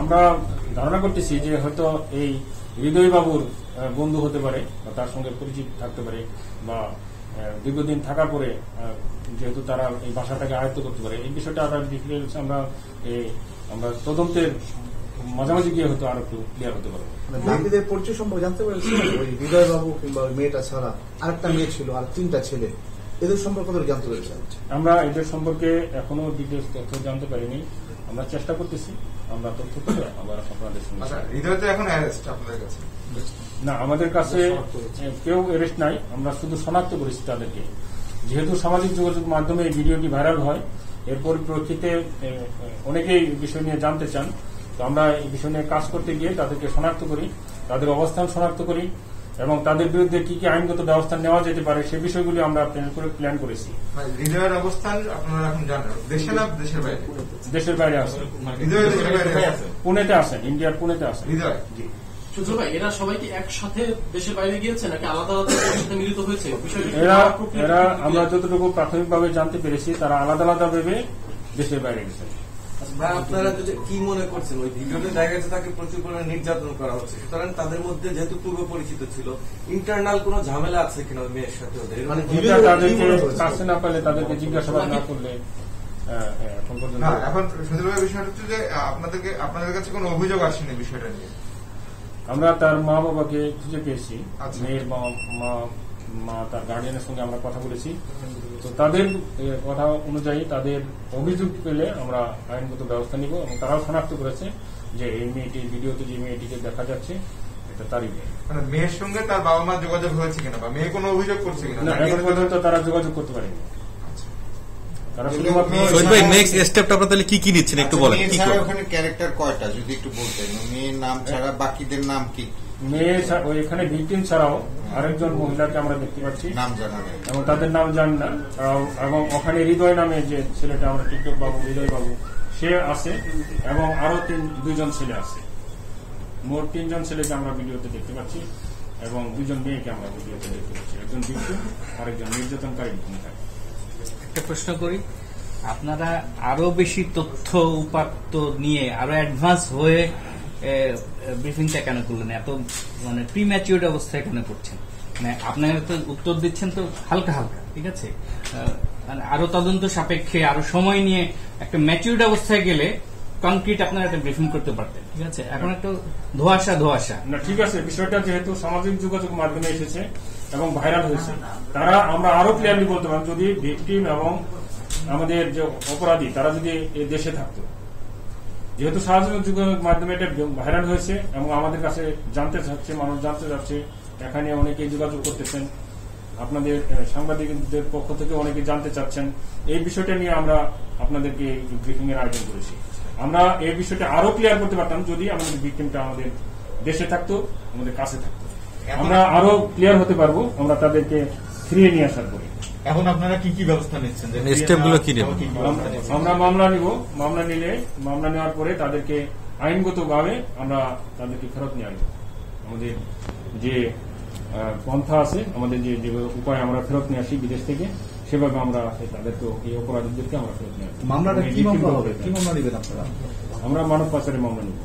আমরা ধারণা করতেছি যে হয়তো এই হৃদয় বাবুর বন্ধু হতে পারে বা তার সঙ্গে পরিচিত থাকতে পারে বা দীর্ঘদিন থাকার পরে যেহেতু তারা এই ভাষাটাকে আয়ত্ত করতে পারে এই বিষয়টা আমরা ডিটেলস আমরা এই আমরা তদন্তের মাঝামাঝি গিয়ে হয়তো আরও একটু ক্লিয়ার হতে পারব। মানে বাকিদের পরিচয় সম্পর্কে জানতে পেরেছেন ওই হৃদয় বাবু কিংবা ওই মেয়েটা ছাড়া আরেকটা মেয়ে ছিল আর তিনটা ছেলে এদের সম্পর্কে জানতে পেরেছেন? আমরা এদের সম্পর্কে এখনও ডিটেলস তথ্য জানতে পারিনি। আমরা চেষ্টা করতেছি আমরা তথ্য পেলে আবার আপনাদের সঙ্গে আচ্ছা হৃদয় তো এখন অ্যারেস্ট আপনাদের কাছে? না আমাদের কাছে কেউ অ্যারেস্ট নাই আমরা শুধু শনাক্ত করেছি তাদেরকে। যেহেতু সামাজিক যোগাযোগ মাধ্যমে এই ভিডিওটি ভাইরাল হয় এর পরিপ্রেক্ষিতে অনেকেই বিষয় নিয়ে জানতে চান। তো আমরা এই বিষয় নিয়ে কাজ করতে গিয়ে তাদেরকে শনাক্ত করি তাদের অবস্থান শনাক্ত করি এবং তাদের বিরুদ্ধে কি কি আইনগত ব্যবস্থা নেওয়া যেতে পারে সে বিষয়গুলি আমরা প্ল্যান করে প্ল্যান করেছি। মানে হৃদয়ের অবস্থান আপনারা এখন জানেন। দেশে না দেশের বাইরে? দেশের বাইরে আছে। দেশের বাইরে আছে? পুনেতে আছেন ইন্ডিয়ার পুনেতে আছেন। হৃদয় জি। ভাই এরা সবাই কি একসাথে দেশের বাইরে গিয়েছে নাকি আলাদা আলাদা মিলিত হয়েছে? এরা এরা আমরা যতটুকু প্রাথমিকভাবে জানতে পেরেছি তারা আলাদা আলাদা ভেবে দেশের বাইরে গেছে। ভাই আপনারা যদি কি মনে করছেন ওই ভিডিওতে দেখা গেছে তাকে প্রচুর পরিমাণে নির্যাতন করা হচ্ছে সুতরাং তাদের মধ্যে যেহেতু পূর্ব পরিচিত ছিল ইন্টারনাল কোনো ঝামেলা আছে কিনা ওই মেয়ের সাথে ওদের মানে? কাছে না পেলে তাদেরকে জিজ্ঞাসাবাদ না করলে এখন না এখন সুনীল ভাই বিষয়টা হচ্ছে যে আপনাদেরকে আপনাদের কাছে কোনো অভিযোগ আসেনি বিষয়টা নিয়ে আমরা তার মা বাবাকে খুঁজে পেয়েছি আচ্ছা। মেয়ের মা তার গার্ডিয়ানের সঙ্গে আমরা কথা বলেছি। তো তাদের কথা অনুযায়ী তাদের অভিযোগ পেলে আমরা আইনগত ব্যবস্থা নিব এবং তারাও শনাক্ত করেছে যে এই মেয়েটি ভিডিওতে যে মেয়েটিকে দেখা যাচ্ছে এটা তারই মেয়ে। মানে মেয়ের সঙ্গে তার বাবা মা যোগাযোগ হয়েছে কিনা বা মেয়ে কোনো অভিযোগ করছে কিনা? না এখন পর্যন্ত তারা যোগাযোগ করতে পারেনি। তারা শুধুমাত্র নেক্সট স্টেপটা আপনারা তাহলে কি কি নিচ্ছেন একটু বলেন? কি ওখানে ক্যারেক্টার কয়টা যদি একটু বলতেন? মেয়ের নাম ছাড়া বাকিদের নাম কি? মেয়ে এখানে ভিকটিম ছাড়াও আরেকজন মহিলাকে আমরা দেখতে পাচ্ছি। নাম জানা এবং তাদের নাম জান না। এবং ওখানে হৃদয় নামে যে ছেলেটা আমরা টিকটক বাবু হৃদয় বাবু সে আছে এবং আরও তিন দুইজন ছেলে আছে। মোট তিনজন ছেলেকে আমরা ভিডিওতে দেখতে পাচ্ছি এবং দুজন মেয়েকে আমরা ভিডিওতে দেখতে পাচ্ছি। একজন ভিকটিম আরেকজন নির্যাতনকারী ভূমিকায় একটা প্রশ্ন করি আপনারা আরও বেশি তথ্য উপাত্ত নিয়ে আরও অ্যাডভান্স হয়ে ব্রিফিংটা কেন করলেন এত মানে প্রিম্যাচিউর অবস্থায় কেন করছেন? মানে আপনারা তো উত্তর দিচ্ছেন তো হালকা হালকা, ঠিক আছে? মানে আরও তদন্ত সাপেক্ষে, আরও সময় নিয়ে একটা ম্যাচিউর্ড অবস্থায় গেলে কনক্রিট আপনারা একটা ব্রিফিং করতে পারতেন, ঠিক আছে? এখন একটু ধোয়াশা ধোয়াশা। না, ঠিক আছে, বিষয়টা যেহেতু সামাজিক যোগাযোগ মাধ্যমে এসেছে এবং ভাইরাল হয়েছে, তারা আমরা আরও ক্লিয়ারলি বলতে পারি যদি ভিকটিম এবং আমাদের যে অপরাধী, তারা যদি দেশে থাকতো। যেহেতু সামাজিক যোগাযোগ মাধ্যমে এটা ভাইরাল হয়েছে এবং আমাদের কাছে জানতে চাচ্ছে মানুষ জানতে চাচ্ছে এখানে অনেকে যোগাযোগ করতেছেন। আপনাদের সাংবাদিকদের পক্ষ থেকে অনেকে জানতে চাচ্ছেন। এই বিষয়টা নিয়ে আমরা আপনাদেরকে ব্রিফিং এর আয়োজন করেছি। আমরা এই বিষয়টা আরও ক্লিয়ার করতে পারতাম যদি আমাদের ভিকটিমটা আমাদের দেশে থাকতো আমাদের কাছে থাকতো। আমরা আরও ক্লিয়ার হতে পারব আমরা তাদেরকে ফিরিয়ে নিয়ে আসার পরে। এখন আপনারা কি কি ব্যবস্থা নিচ্ছেন? যে স্টেপগুলো কি নেবেন? আমরা মামলা নিব। মামলা নিলে মামলা নেওয়ার পরে তাদেরকে আইনগতভাবে আমরা তাদেরকে ফেরত নিয়ে আসব। আমাদের যে পন্থা আছে আমাদের যে যে উপায় আমরা ফেরত নিয়ে আসি বিদেশ থেকে সেভাবে আমরা তাদেরকে এই অপরাধীদেরকে আমরা ফেরত নিয়ে মামলাটা কি মামলা হবে? কি মামলা নেবেন আপনারা? আমরা মানব পাচারের মামলা নিব।